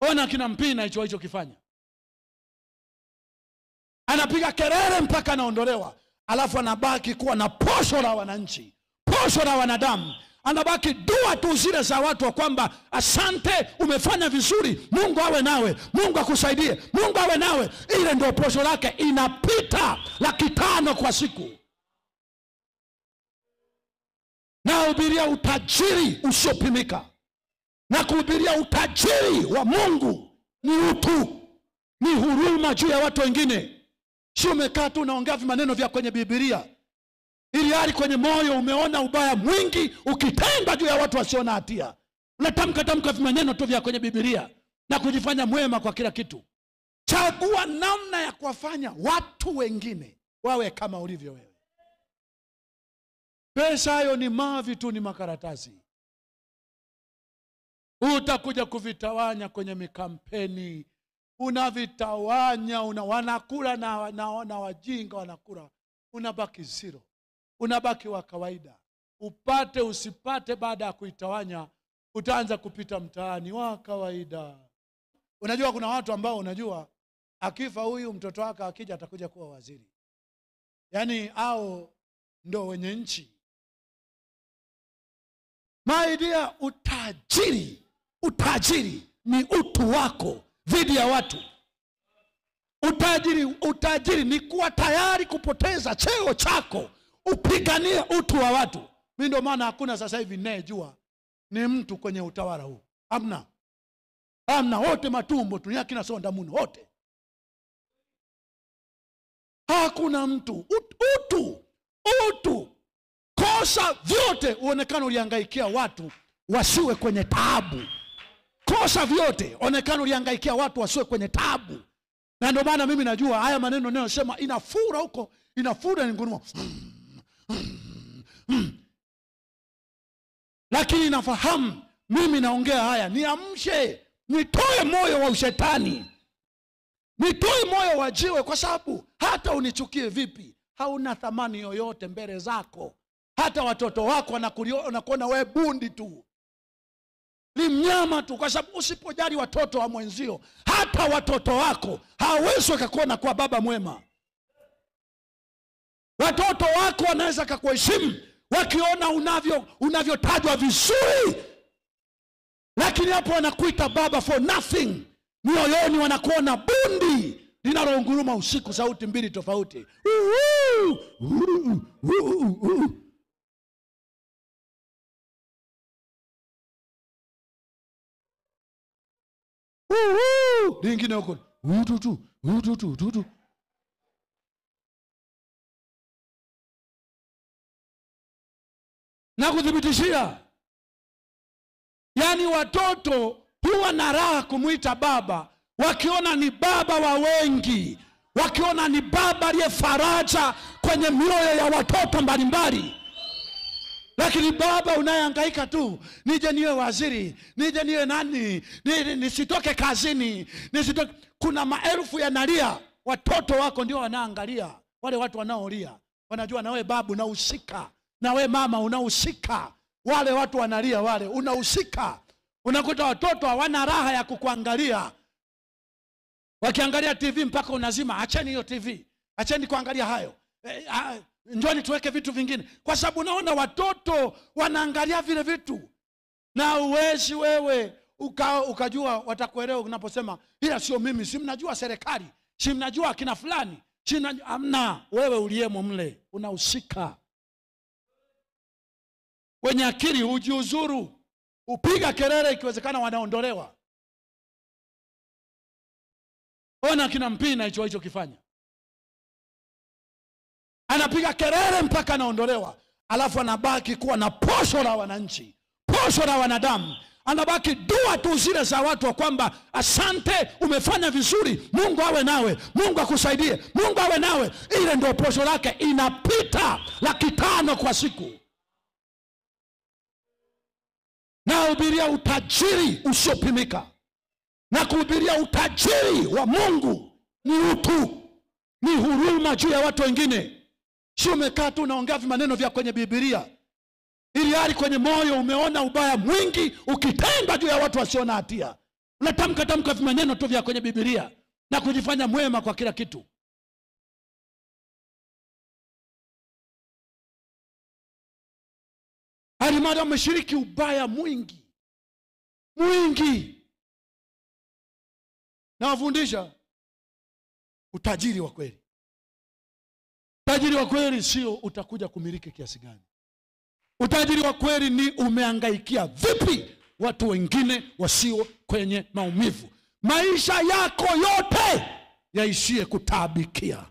ona kina mpina hicho alichokifanya. Anapiga kelele mpaka anaondolewa. Alafu anabaki kuwa na posho la wananchi. Posho la wanadamu. Anabaki dua tu zile za watu wa kwamba asante umefanya vizuri. Mungu awe nawe. Mungu akusaidie. Mungu awe nawe. Ile ndio posho lake. Inapita laki tano kwa siku. Nahubiria utajiri usiopimika na kuhubiria utajiri wa mungu ni utu ni huruma juu ya watu wengine. Si umekaa tu unaongea vimaneno vya kwenye bibilia ili hali kwenye moyo umeona ubaya mwingi ukitenda juu ya watu wasiona hatia. Unatamka tamka vimaneno tu vya kwenye bibilia na kujifanya mwema kwa kila kitu. Chagua namna ya kuwafanya watu wengine wawe kama ulivyo wewe. Pesa hayo ni mavi tu ni makaratasi utakuja kuvitawanya kwenye mikampeni. Unavitawanya una, wanakula na, na, na wajinga wanakula. Unabaki zero. Unabaki wa kawaida. Upate usipate baada ya kuitawanya utaanza kupita mtaani wa kawaida. Unajua kuna watu ambao unajua akifa huyu mtoto wake akija atakuja kuwa waziri. Yaani au ndo wenye nchi. Maidia utajiri utajiri ni utu wako dhidi ya watu. Utajiri utajiri ni kuwa tayari kupoteza cheo chako. Upiganie utu wa watu. Mi ndio maana hakuna sasa hivi nayejua ni mtu kwenye utawala huu. Amna amna wote matumbo tu ni akina sonda muno wote. Hakuna mtu. Ut- utu utu. Kosa vyote uonekana uliangaikia watu wasiwe kwenye taabu kosa vyote. Onekana uliangaikia watu wasiwe kwenye tabu. na ndio maana mimi najua haya maneno nayosema inafura huko inafura ningunua lakini nafahamu mimi naongea haya niamshe nitoe moyo wa ushetani. Nitoe moyo wa jiwe kwa sababu hata unichukie vipi hauna thamani yoyote mbele zako. Hata watoto wako wanakuona wewe bundi tu mnyama tu kwa sababu usipojali watoto wa mwenzio hata watoto wako hawawezi wakakuona kuwa baba mwema. Watoto wako wanaweza kakuheshimu wakiona unavyo unavyotajwa vizuri lakini hapo wanakuita baba for nothing. Mioyoni wanakuona bundi linalounguruma usiku sauti mbili tofauti. Uhu, uhu, uhu, uhu. Uhu, lingine huko. Ututu ututu ututu na kuthibitishia yaani watoto huwa na raha kumwita baba wakiona ni baba wa wengi wakiona ni baba aliye faraja kwenye mioyo ya watoto mbalimbali lakini baba unayehangaika tu nije niwe waziri nije niwe nani ni- ni- nisitoke kazini nisitoke. Kuna maelfu yanalia watoto wako ndio wanaangalia wale watu wanaolia. Wanajua nawe babu unahusika nawe mama unahusika. Wale watu wanalia wale unahusika. Unakuta watoto hawana raha ya kukuangalia. Wakiangalia tv mpaka unazima acheni hiyo tv acheni kuangalia hayo e, ah, njoni tuweke vitu vingine. Kwa sababu unaona watoto wanaangalia vile vitu. Na uwezi wewe uka, ukajua watakuelewa unaposema ila sio mimi. Si mnajua serikali? Si mnajua akina fulani? Si amna wewe uliyemo mle unahusika. Wenye akili hujiuzuru. Upiga kelele ikiwezekana wanaondolewa. Ona kina mpina hicho alichokifanya anapiga kelele mpaka anaondolewa. Alafu anabaki kuwa na posho la wananchi. Posho la wanadamu. Anabaki dua tu zile za watu wa kwamba asante umefanya vizuri. Mungu awe nawe. Mungu akusaidie. Mungu awe nawe. Ile ndio posho lake. Inapita laki tano kwa siku. Nahubiria utajiri usiopimika. Na kuhubiria utajiri wa mungu. Ni utu. Ni huruma juu ya watu wengine si umekaa tu unaongea vimaneno vya kwenye bibilia ili hali kwenye moyo umeona ubaya mwingi ukitenda juu ya watu wasiona hatia. Unatamka tamka vimaneno tu vya kwenye bibilia na kujifanya mwema kwa kila kitu. Alimada umeshiriki ubaya mwingi mwingi. Nawafundisha utajiri wa kweli utajiri wa kweli sio utakuja kumiliki kiasi gani. Utajiri wa kweli ni umeangaikia vipi watu wengine wasio kwenye maumivu. Maisha yako yote yaishie kutaabikia.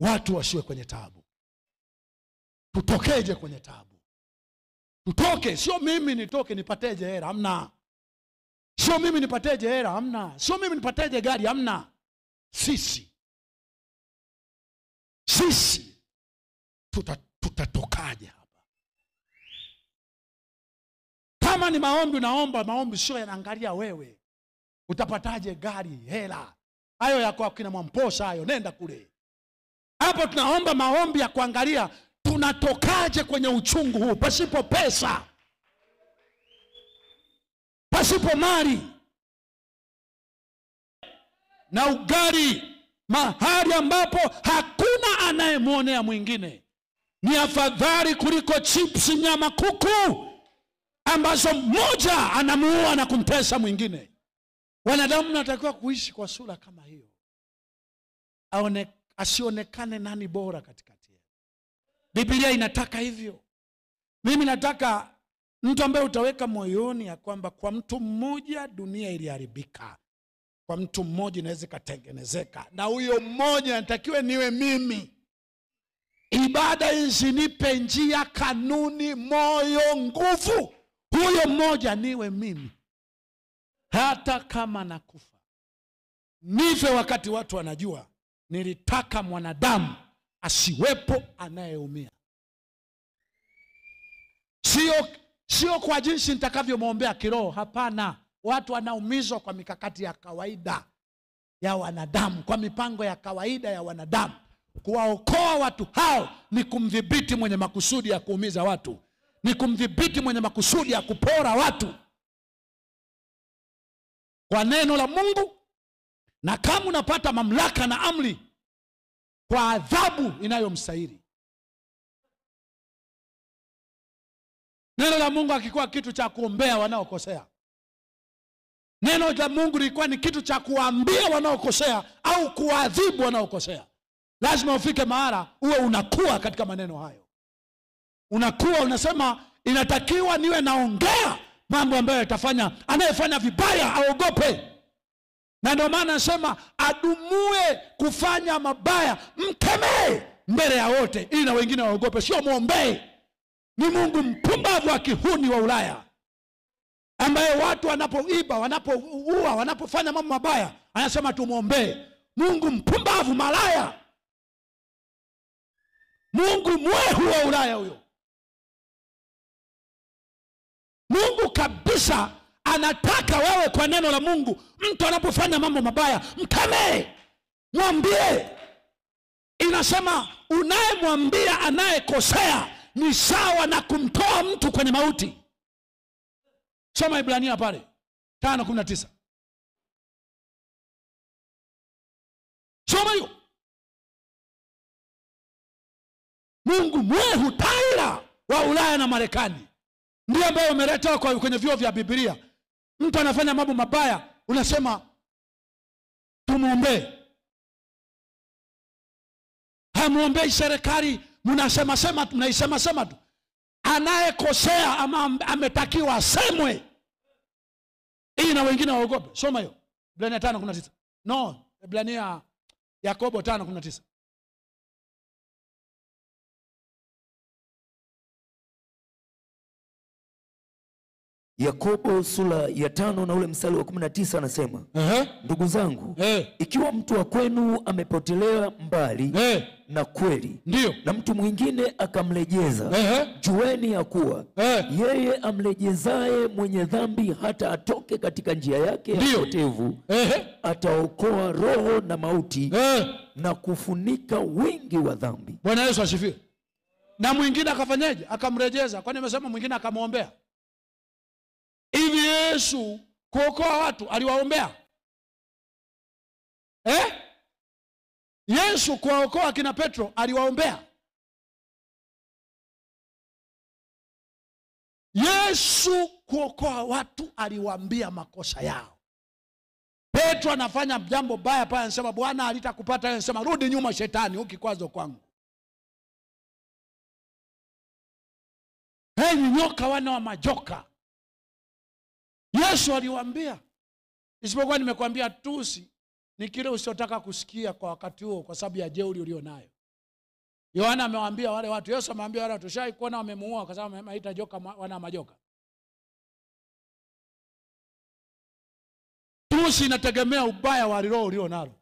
Watu wasiwe kwenye taabu. Tutokeje kwenye taabu? Tutoke. Sio mimi nitoke nipateje hela, hamna. Sio mimi nipateje hela, hamna. Sio mimi nipateje gari hamna. Sisi sisi tutatokaje tuta- hapa? Kama ni maombi unaomba maombi sio yanaangalia wewe. Utapataje gari hela? Hayo yako akina mwamposa hayo nenda kule. Hapo tunaomba maombi ya kuangalia tunatokaje kwenye uchungu huu? Pasipo pesa. Pasipo mali. Na ugali mahali ambapo hakuna anayemwonea mwingine. Ni afadhali kuliko chipsi nyama kuku ambazo mmoja anamuua na kumtesa mwingine. Wanadamu natakiwa kuishi kwa sura kama hiyo. Aone, asionekane nani bora katikati yetu biblia inataka hivyo. Mimi nataka mtu ambaye utaweka moyoni ya kwamba kwa mtu mmoja dunia iliharibika kwa mtu mmoja inaweza ikatengenezeka. Na huyo mmoja natakiwe niwe mimi. Ibada isinipe njia kanuni moyo nguvu. Huyo mmoja niwe mimi. Hata kama nakufa. Nife wakati watu wanajua nilitaka mwanadamu asiwepo anayeumia. Sio sio kwa jinsi nitakavyomwombea kiroho hapana watu wanaumizwa kwa mikakati ya kawaida ya wanadamu kwa mipango ya kawaida ya wanadamu. Kuwaokoa watu hao ni kumdhibiti mwenye makusudi ya kuumiza watu ni kumdhibiti mwenye makusudi ya kupora watu. Kwa neno la mungu na kama unapata mamlaka na amri kwa adhabu inayomstahili neno la mungu akikuwa kitu cha kuombea wanaokosea neno la mungu lilikuwa ni kitu cha kuambia wanaokosea au kuadhibu wanaokosea. Lazima ufike mahala uwe unakuwa katika maneno hayo. Unakuwa unasema inatakiwa niwe naongea mambo ambayo yatafanya anayefanya vibaya aogope. Na ndio maana nasema adumue kufanya mabaya mkemee mbele ya wote ili na wengine waogope. Sio mwombee ni mungu mpumbavu wa kihuni wa ulaya ambaye watu wanapoiba wanapoua wanapofanya mambo mabaya anasema tumwombee mungu mpumbavu malaya. Mungu mwehu wa ulaya huyo. Mungu kabisa anataka wewe kwa neno la mungu mtu anapofanya mambo mabaya mkemee mwambie. Inasema unayemwambia anayekosea ni sawa na kumtoa mtu kwenye mauti soma ibrania pale. Tano kumi na tisa. Soma hiyo. Mungu mwehu taira wa ulaya na marekani. Ndio ambayo umeleta kwenye vyuo vya bibilia mtu anafanya mambo mabaya unasema tumwombee hamwombei serikali mnasema sema tu sema tu anayekosea ama ametakiwa asemwe. Ili na wengine waogope. Soma hiyo. Ibrania tano kumi na tisa. No ibrania yakobo tano kumi na tisa yakobo sura ya tano na ule mstari wa kumi na tisa anasema Ehe. ndugu zangu hey. ikiwa mtu wa kwenu amepotelea mbali hey. na kweli ndiyo na mtu mwingine akamrejeza -huh. jueni ya kuwa hey. yeye amrejezaye mwenye dhambi hata atoke katika njia yake ya potevu ataokoa roho na mauti hey. na kufunika wingi wa dhambi bwana yesu asifiwe na mwingine akafanyaje akamrejeza kwani amesema mwingine akamwombea yesu kuokoa watu aliwaombea. Eh? yesu kuwaokoa kina petro aliwaombea. Yesu kuokoa watu aliwaambia makosa yao. Petro anafanya jambo baya pale anasema bwana alitakupata yeye, anasema rudi nyuma shetani ukikwazo kwangu. Hey, nyoka wana wa majoka yesu aliwaambia isipokuwa nimekwambia tusi ni kile usiotaka kusikia kwa wakati huo kwa sababu ya jeuri ulio nayo. Yohana amewaambia wale watu yesu amewaambia wale watu shai kuona wamemuua kwa sababu maita joka wana majoka. Tusi inategemea ubaya wa roho ulio nalo